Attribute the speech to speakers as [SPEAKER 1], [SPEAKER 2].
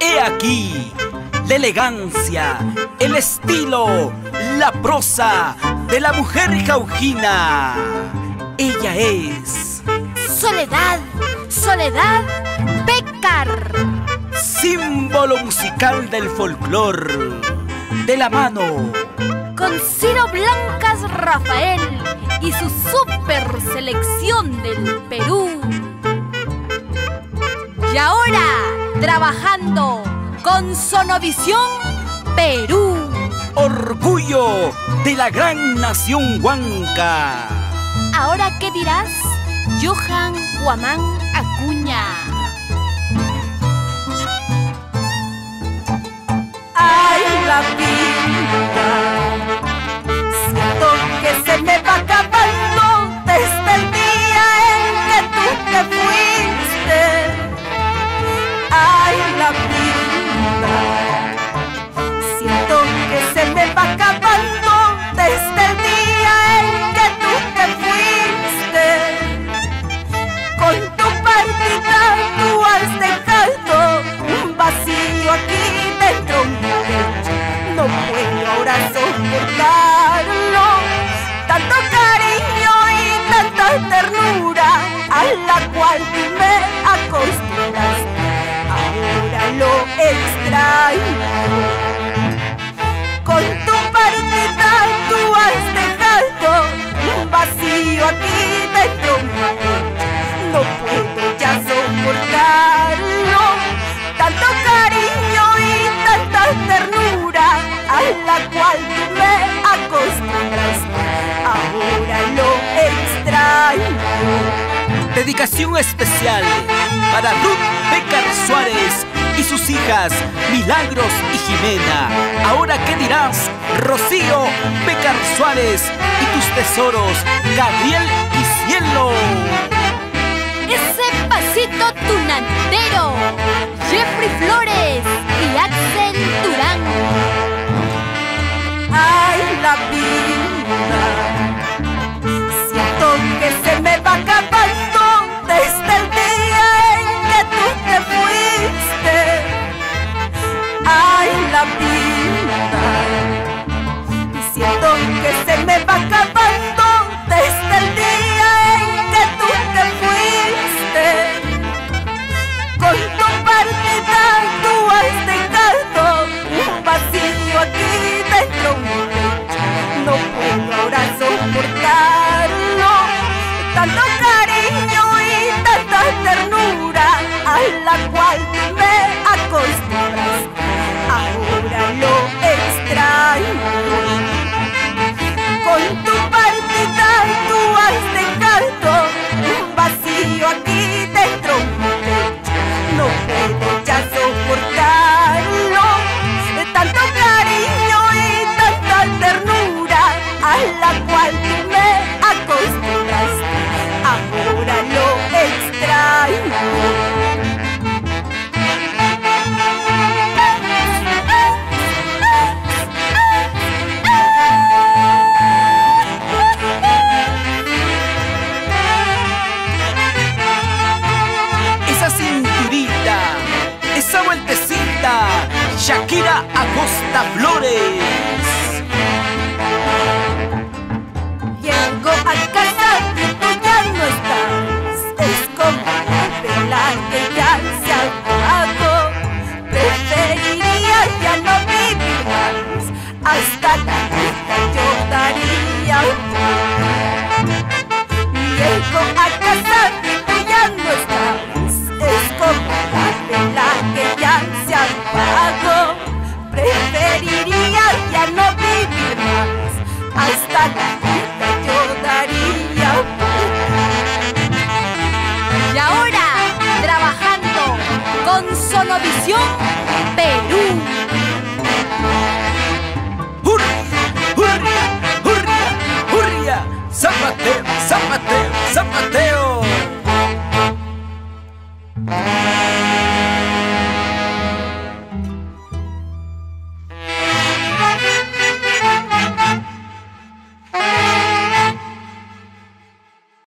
[SPEAKER 1] He aquí la elegancia, el estilo, la prosa de la mujer jaujina. Ella es
[SPEAKER 2] Soledad, Soledad Pécar.
[SPEAKER 1] Símbolo musical del folclor. De la mano.
[SPEAKER 2] Con Ciro Blancas Rafael y su super selección del Perú. Trabajando con Sonovisión Perú.
[SPEAKER 1] Orgullo de la gran nación huanca.
[SPEAKER 2] Ahora, ¿qué dirás? Johan Guamán Acuña.
[SPEAKER 3] Extraño. Con tu partida tú has dejado un vacío aquí dentro. No puedo ya soportarlo. Tanto cariño y tanta ternura a la cual tú me acostumbras. Ahora lo extraño.
[SPEAKER 1] Dedicación especial para Ruth hijas Milagros y Jimena. Ahora, ¿qué dirás? Rocío Becar Suárez y tus tesoros Gabriel y Cielo.
[SPEAKER 2] Ese pasito tunantero. Jeffrey Flores y Axel
[SPEAKER 3] Que se me va acabando desde cual tú me acostumbras. Ahora lo extraño.
[SPEAKER 1] Shakira Acosta
[SPEAKER 2] Sonovisión Perú.
[SPEAKER 1] ¡Hurria! ¡Hurria! ¡Hurria! ¡Hurria! ¡Zapateo! ¡Zapateo!